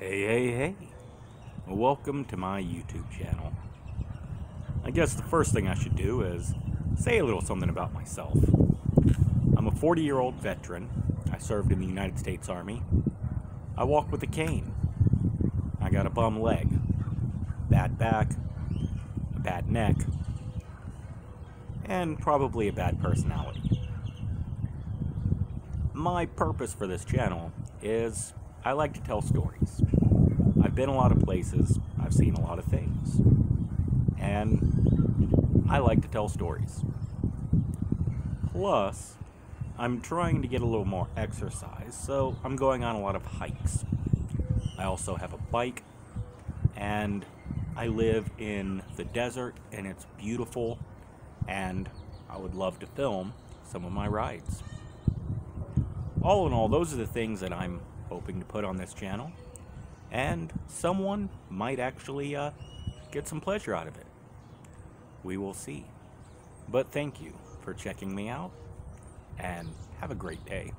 Hey, hey, hey. Welcome to my YouTube channel. I guess the first thing I should do is say a little something about myself. I'm a 40 year old veteran. I served in the United States Army. I walk with a cane. I got a bum leg, bad back, a bad neck, and probably a bad personality. My purpose for this channel is I like to tell stories. I've been a lot of places, I've seen a lot of things, and I like to tell stories. Plus, I'm trying to get a little more exercise, so I'm going on a lot of hikes. I also have a bike, and I live in the desert, and it's beautiful, and I would love to film some of my rides. All in all, those are the things that I'm hoping to put on this channel, and someone might actually uh, get some pleasure out of it. We will see. But thank you for checking me out, and have a great day.